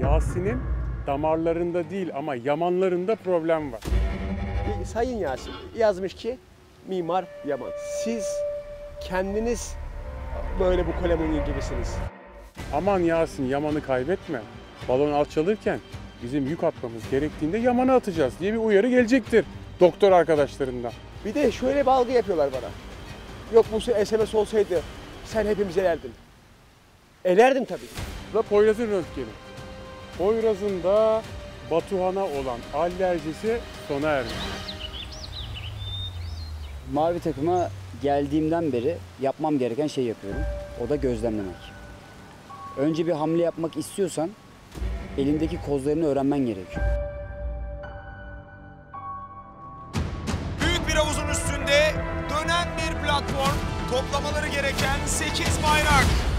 Yasin'in damarlarında değil ama yamanlarında problem var. Sayın Yasin yazmış ki Mimar Yaman. Siz kendiniz böyle bu Kolemuni gibisiniz. Aman Yasin yamanı kaybetme. Balon alçalırken bizim yük atmamız gerektiğinde yamana atacağız diye bir uyarı gelecektir doktor arkadaşlarından. Bir de şöyle bir algı yapıyorlar bana. Yok bu SMS olsaydı sen hepimizi elerdin. Elerdim tabii. Bu da Poyraz'ın röntgeni. Poyraz'ın da Batuhan'a olan alerjisi sona ermiş. Mavi takıma geldiğimden beri yapmam gereken şeyi yapıyorum. O da gözlemlemek. Önce bir hamle yapmak istiyorsan elindeki kozlarını öğrenmen gerekiyor. Büyük bir havuzun üstünde dönen bir platform, toplamaları gereken 8 bayrak.